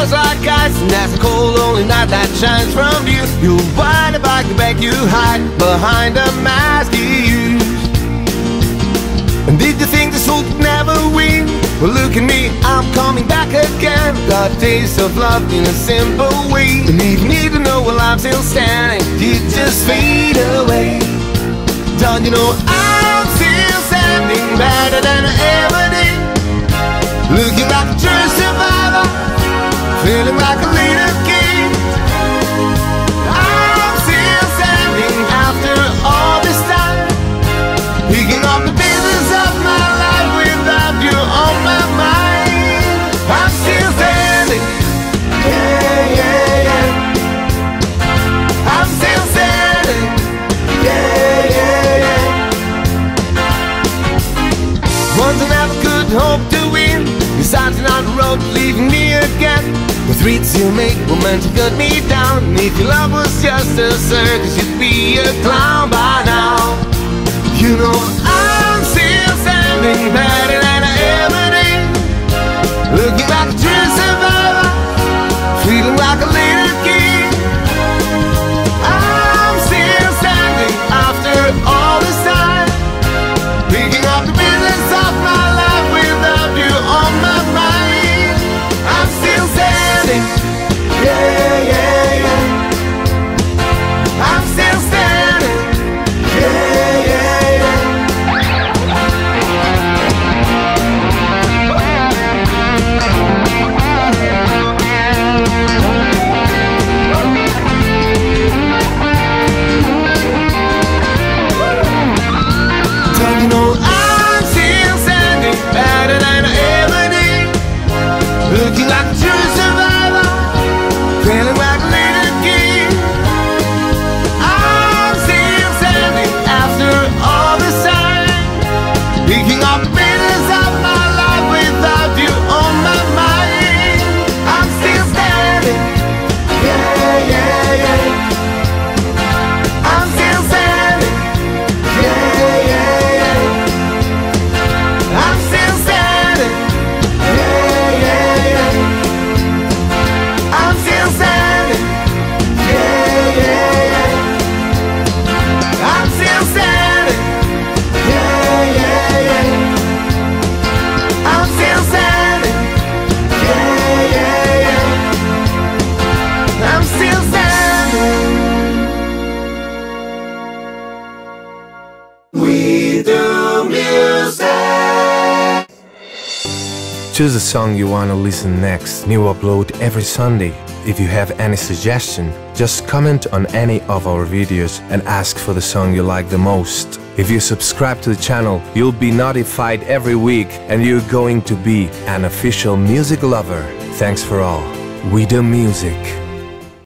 just like ice And that's a cold only night that shines from you. You'll wind up like the back you hide Behind a mask you use. And did you think this would never win? Well look at me, I'm coming back again. Got taste of love in a simple way. And you need to know while I'm still standing You just fade away. Don't you know I'm still standing Better never could hope to win. You're starting on road, leaving me again. The threats you make were meant to cut me down. If your love was just a circus You'd be a clown by now. You know Looking like a Choose a song you want to listen next. New upload every Sunday. If you have any suggestion, just comment on any of our videos and ask for the song you like the most. If you subscribe to the channel, you'll be notified every week and you're going to be an official music lover. Thanks for all. We do music.